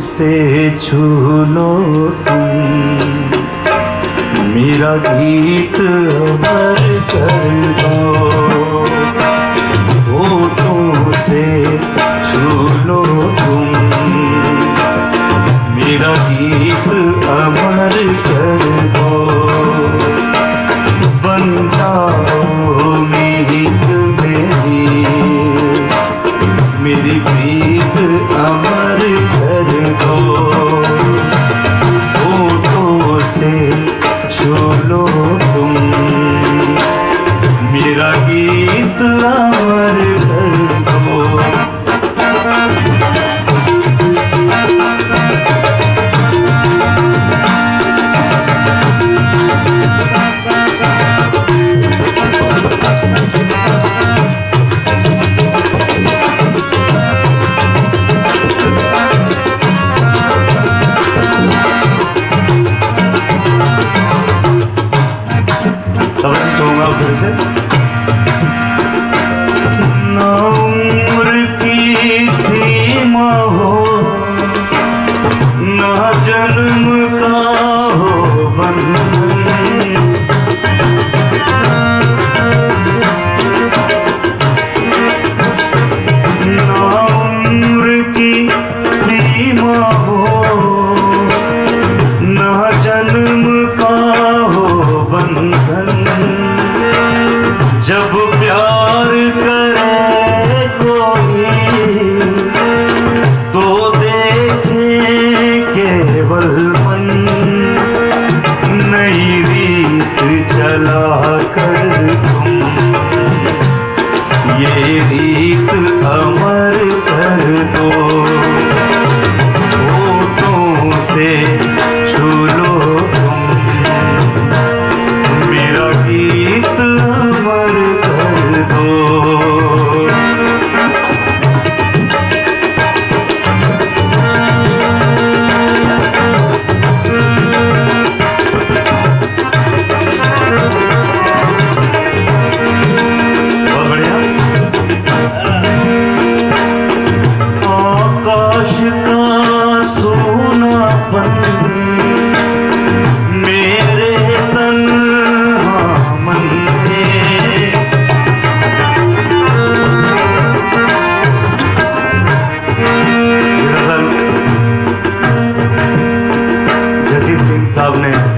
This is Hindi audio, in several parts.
से छू लो तुम। मेरा गीत अमर कर दो। होठों से छू लो तुम। मेरा गीत अमर कर तुम। मेरा गीत आ 다 같이 좋은 거 한번 들으세요. जब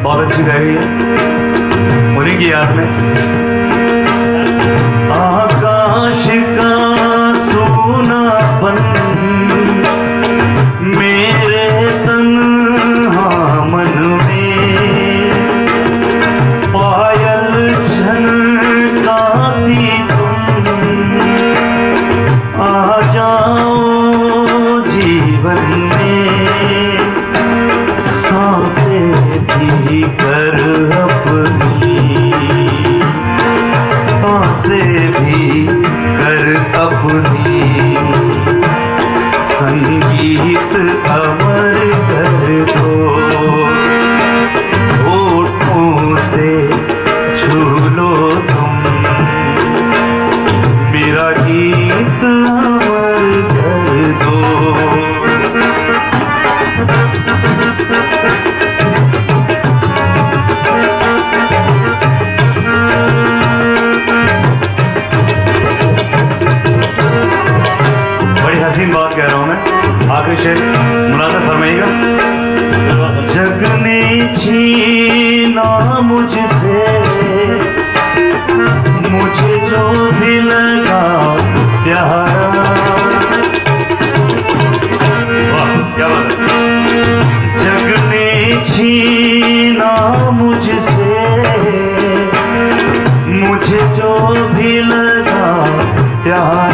बहुत अच्छी डायरी है। उन्हीं की याद में। आकाश का सोनापन कोई शेर फरमाइएगा। जग ने छीना मुझसे, मुझे जो भी लगा प्यारा। जग ने छीना मुझसे, मुझे जो भी लगा प्यारा।